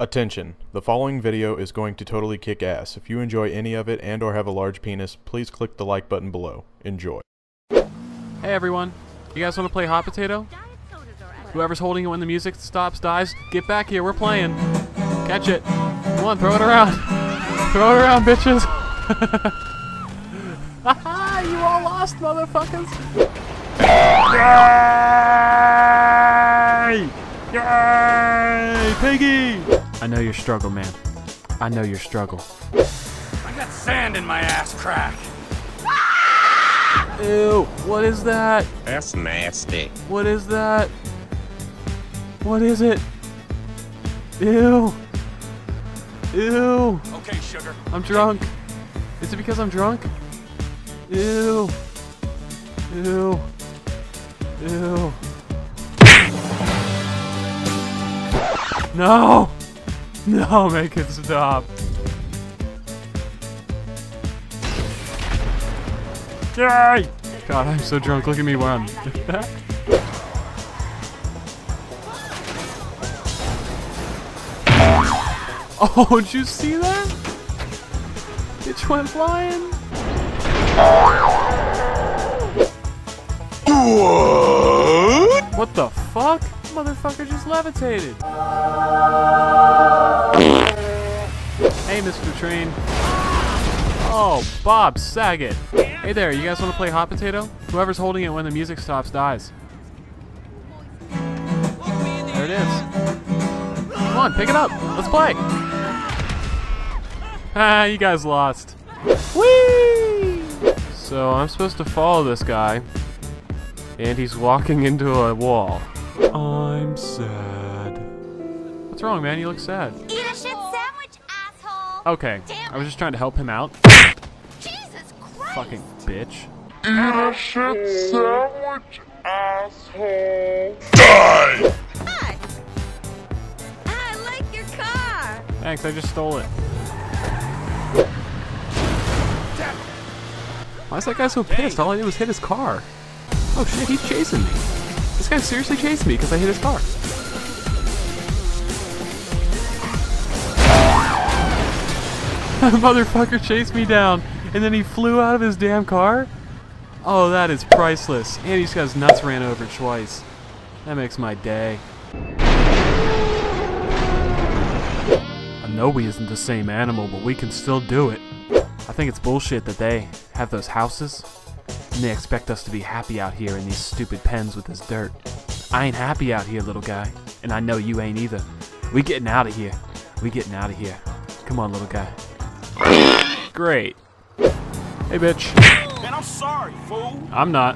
Attention, the following video is going to totally kick ass. If you enjoy any of it and or have a large penis, please click the like button below. Enjoy. Hey everyone, you guys want to play hot potato? Whoever's holding it when the music stops dies, get back here, we're playing. Catch it. Come on, throw it around. throw it around, bitches. You all lost, motherfuckers. Yay! Yay! Piggy! I know your struggle, man. I know your struggle. I got sand in my ass crack. Ah! Ew, what is that? That's nasty. What is that? What is it? Ew. Ew. Okay, sugar. I'm drunk. Is it because I'm drunk? Ew. Ew. Ew. No! No, make it stop. Yay! God, I'm so drunk. Look at me I'm. oh, did you see that? Bitch went flying. Motherfucker just levitated. Hey, Mr. Train. Oh, Bob Saget. Hey there, you guys want to play hot potato? Whoever's holding it when the music stops dies. There it is. Come on, pick it up. Let's play. Ah, you guys lost. Whee! So I'm supposed to follow this guy, and he's walking into a wall. I'm sad. What's wrong, man? You look sad. Eat a shit sandwich, asshole! Okay, Damn I was just trying to help him out. Jesus Christ! Fucking bitch. Eat a shit sandwich, asshole. Hi! I like your car! Thanks, I just stole it. Why is that guy so pissed? All I did was hit his car. Oh shit, he's chasing me. This guy seriously chased me because I hit his car. That motherfucker chased me down and then he flew out of his damn car? Oh, that is priceless. And he's got his nuts ran over twice. That makes my day. I know we isn't the same animal, but we can still do it. I think it's bullshit that they have those houses, and they expect us to be happy out here in these stupid pens with this dirt. I ain't happy out here, little guy, and I know you ain't either. We getting out of here. We getting out of here. Come on, little guy. Great. Hey, bitch. Man, I'm sorry, fool. I'm not.